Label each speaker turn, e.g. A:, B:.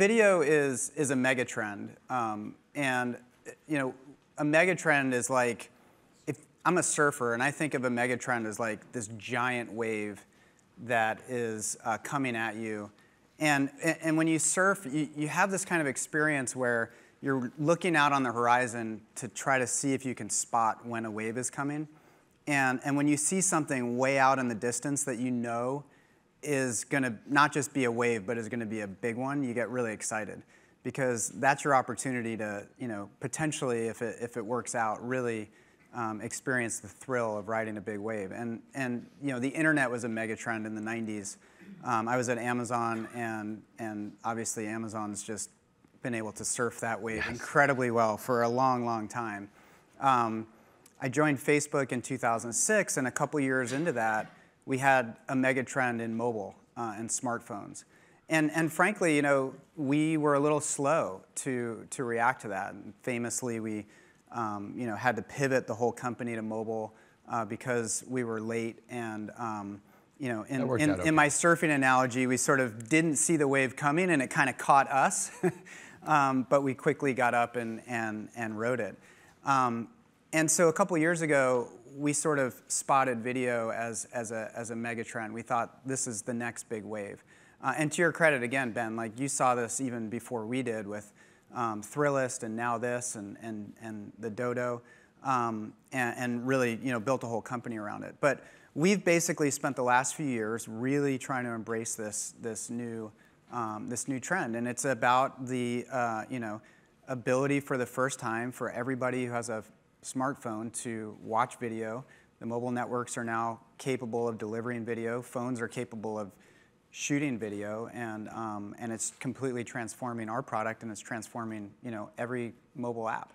A: video is is a mega trend, um, and you know, a mega trend is like if I'm a surfer and I think of a mega trend as like this giant wave that is uh, coming at you, and and when you surf, you, you have this kind of experience where you're looking out on the horizon to try to see if you can spot when a wave is coming. And, and when you see something way out in the distance that you know is going to not just be a wave, but is going to be a big one, you get really excited because that's your opportunity to, you know, potentially, if it, if it works out, really um, experience the thrill of riding a big wave. And, and, you know, the internet was a mega trend in the 90s. Um, I was at Amazon, and, and obviously Amazon's just been able to surf that wave yes. incredibly well for a long, long time. Um, I joined Facebook in 2006, and a couple years into that, we had a mega trend in mobile uh, and smartphones. And, and frankly, you know, we were a little slow to, to react to that. And famously, we um, you know, had to pivot the whole company to mobile uh, because we were late. And um, you know, in, in, okay. in, my surfing analogy, we sort of didn't see the wave coming, and it kind of caught us. um, but we quickly got up and, and, and rode it. Um, and so a couple years ago, we sort of spotted video as, as, a, as a mega trend. We thought this is the next big wave. Uh, and to your credit, again, Ben, like you saw this even before we did with um, Thrillist and NowThis and, and, and the Dodo, um, and, and, really you know, built a whole company around it. But we've basically spent the last few years really trying to embrace this, this new um, this new trend. And it's about the uh, you know, ability for the first time for everybody who has a smartphone to watch video. The mobile networks are now capable of delivering video. Phones are capable of shooting video, and, um, and it's completely transforming our product and it's transforming you know, every mobile app.